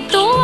tú.